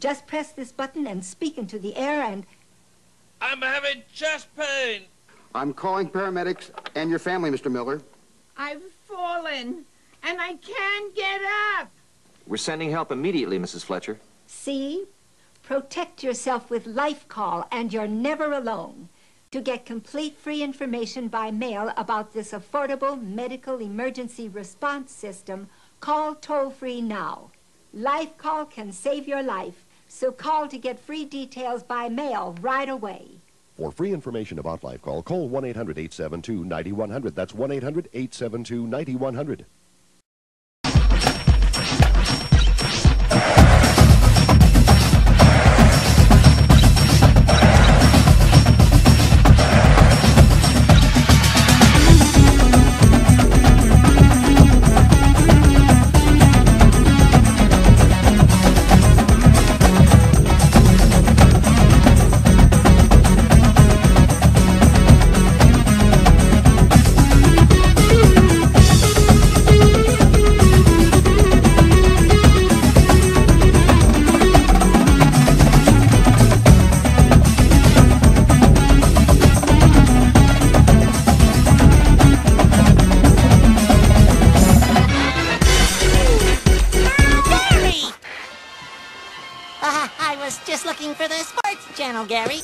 Just press this button and speak into the air and... I'm having chest pain. I'm calling paramedics and your family, Mr. Miller. I've fallen, and I can't get up. We're sending help immediately, Mrs. Fletcher. See? Protect yourself with Life Call, and you're never alone. To get complete free information by mail about this affordable medical emergency response system, call toll-free now. Life Call can save your life, so call to get free details by mail right away. For free information about Life Call, call 1 800 872 9100. That's 1 800 872 9100. I was just looking for the sports channel, Gary.